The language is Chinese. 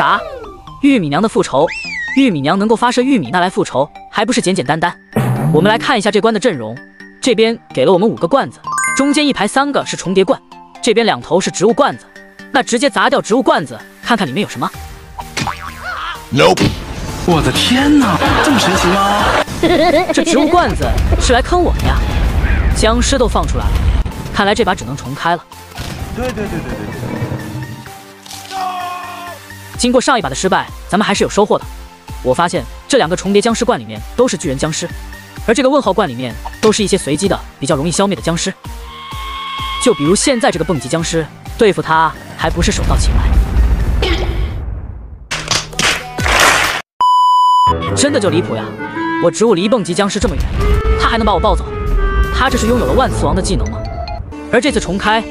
啥？玉米娘的复仇？玉米娘能够发射玉米，那来复仇还不是简简单单？我们来看一下这关的阵容，这边给了我们五个罐子，中间一排三个是重叠罐，这边两头是植物罐子，那直接砸掉植物罐子，看看里面有什么。Nope. 我的天哪，这么神奇吗？这植物罐子是来坑我的呀！僵尸都放出来了，看来这把只能重开了。对对对对对对。经过上一把的失败，咱们还是有收获的。我发现这两个重叠僵尸罐里面都是巨人僵尸，而这个问号罐里面都是一些随机的、比较容易消灭的僵尸。就比如现在这个蹦极僵尸，对付他还不是手到擒来。真的就离谱呀！我植物离蹦极僵尸这么远，他还能把我抱走，他这是拥有了万磁王的技能吗？而这次重开，